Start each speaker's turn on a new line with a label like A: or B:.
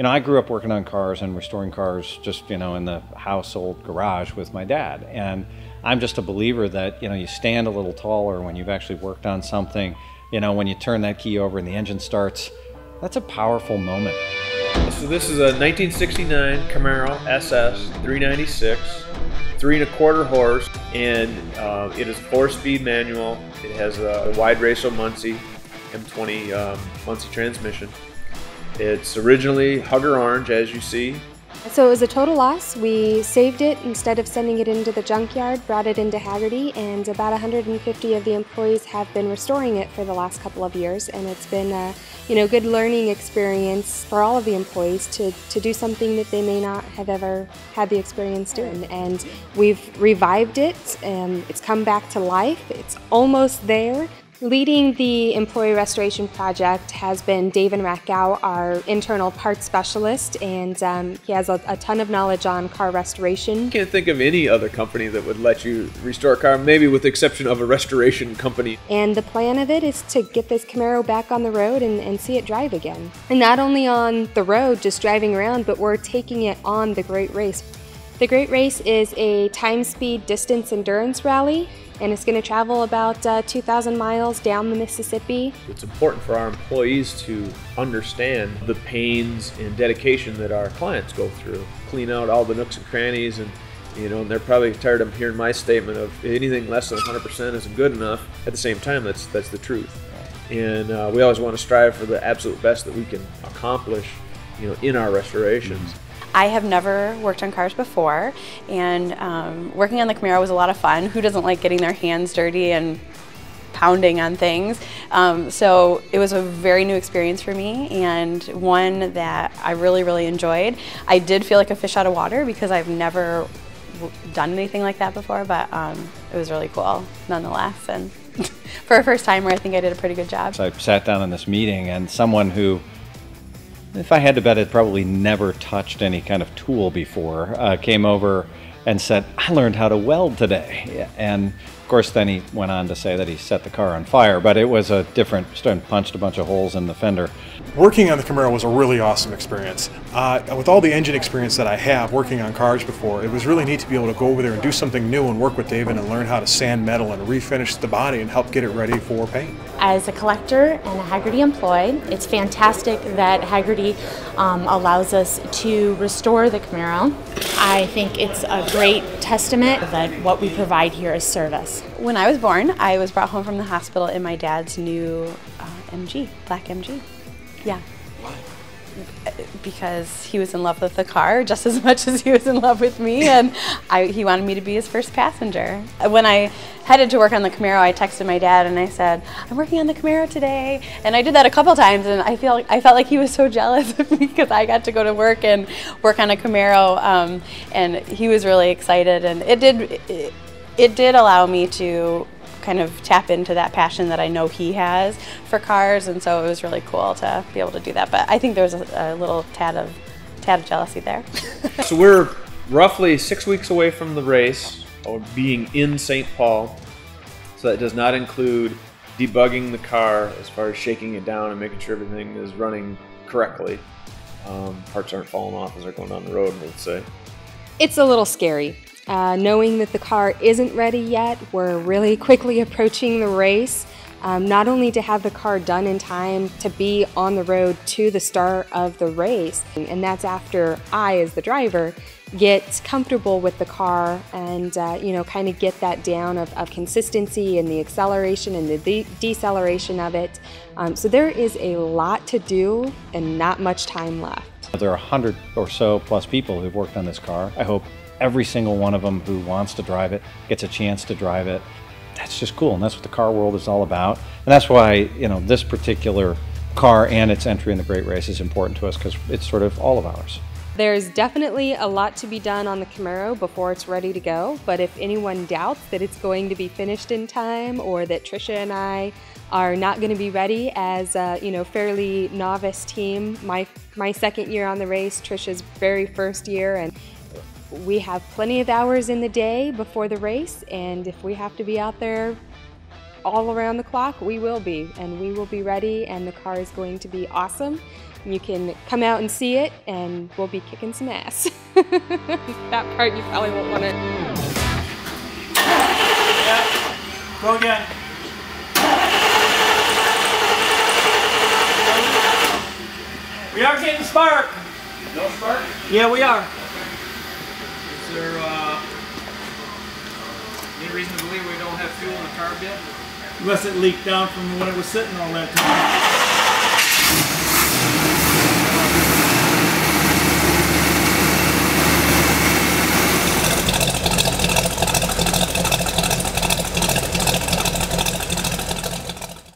A: you know, I grew up working on cars and restoring cars just, you know, in the household garage with my dad. And I'm just a believer that, you know, you stand a little taller when you've actually worked on something. You know, when you turn that key over and the engine starts, that's a powerful moment.
B: So this is a 1969 Camaro SS 396, three and a quarter horse, and uh, it is four-speed manual. It has a wide ratio Muncie M20 um, Muncie transmission. It's originally Hugger Orange, as you see,
C: so it was a total loss. We saved it instead of sending it into the junkyard, brought it into Hagerty, and about 150 of the employees have been restoring it for the last couple of years. And it's been a you know, good learning experience for all of the employees to, to do something that they may not have ever had the experience doing. And we've revived it, and it's come back to life. It's almost there. Leading the employee restoration project has been David Rathgau, our internal parts specialist, and um, he has a, a, ton of knowledge on car restoration.
B: I can't think of any other company that would let you restore a car, maybe with the exception of a restoration company.
C: And the plan of it is to get this Camaro back on the road and, and see it drive again. And not only on the road, just driving around, but we're taking it on the Great Race. The Great Race is a time, speed, distance endurance rally and it's going to travel about uh, 2,000 miles down the Mississippi.
B: It's important for our employees to understand the pains and dedication that our clients go through. Clean out all the nooks and crannies and you know, and they're probably tired of hearing my statement of anything less than 100% isn't good enough. At the same time, that's that's the truth, and uh, we always want to strive for the absolute best that we can accomplish, you know, in our restorations. Mm-hmm.
D: I have never worked on cars before, and um, working on the Camaro was a lot of fun. Who doesn't like getting their hands dirty and pounding on things. Um, so it was a very new experience for me and one that I really, really enjoyed. I did feel like a fish out of water because I've never done anything like that before, but um, it was really cool nonetheless. And for a first timer, I think I did a pretty good job.
A: So I sat down in this meeting and someone who if I had to bet, had probably never touched any kind of tool before. Uh, came over and said, I learned how to weld today. And of course, then he went on to say that he set the car on fire, but it was a different, story, punched a bunch of holes in the fender.
E: Working on the Camaro was a really awesome experience. Uh, with all the engine experience that I have working on cars before, it was really neat to be able to go over there and do something new and work with David and learn how to sand metal and refinish the body and help get it ready for paint.
F: As a collector and a Hagerty employee, it's fantastic that Hagerty um, allows us to restore the Camaro. I think it's a great testament that what we provide here is service.
D: When I was born, I was brought home from the hospital in my dad's new uh, MG, black MG. Yeah.
B: Why?
D: Because he was in love with the car just as much as he was in love with me, and I, he wanted me to be his first passenger. When I headed to work on the Camaro, I texted my dad and I said, "I'm working on the Camaro today," and I did that a couple times, and I feel I felt like he was so jealous of me because I got to go to work and work on a Camaro, um, and he was really excited, and it did it, it did allow me to kind of tap into that passion that I know he has for cars, and so it was really cool to be able to do that. But I think there was a, a little tad of tad of jealousy there.
B: so we're roughly six weeks away from the race, or being in St. Paul. So that does not include debugging the car as far as shaking it down and making sure everything is running correctly. Um, parts aren't falling off as they're going down the road, let's say.
C: It's a little scary. Uh, knowing that the car isn't ready yet, we're really quickly approaching the race. Um, not only to have the car done in time to be on the road to the start of the race, and that's after I, as the driver, get comfortable with the car and uh, you know kind of get that down of, of, consistency and the acceleration and the de deceleration of it. Um, so there is a lot to do and not much time left.
A: There are a hundred or so plus people who've worked on this car. I hope every single one of them who wants to drive it gets a chance to drive it. That's just cool, and that's what the car world is all about. And that's why you know this particular car and its entry in the Great Race is important to us because it's sort of all of ours.
C: There's definitely a lot to be done on the Camaro before it's ready to go, but if anyone doubts that it's going to be finished in time or that Trisha and I are not going to be ready as a you know fairly novice team, my my second year on the race, Trisha's very first year, and we have plenty of hours in the day before the race, and if we have to be out there all around the clock, we will be, and we will be ready, and the car is going to be awesome. You can come out and see it, and we'll be kicking some ass. that part you probably won't want to.
G: Go again. We are getting spark.
B: No spark?
G: Yeah, we are. Is there uh, any reason to believe we don't have fuel in the carb yet? Unless it leaked down from when it was sitting all that time.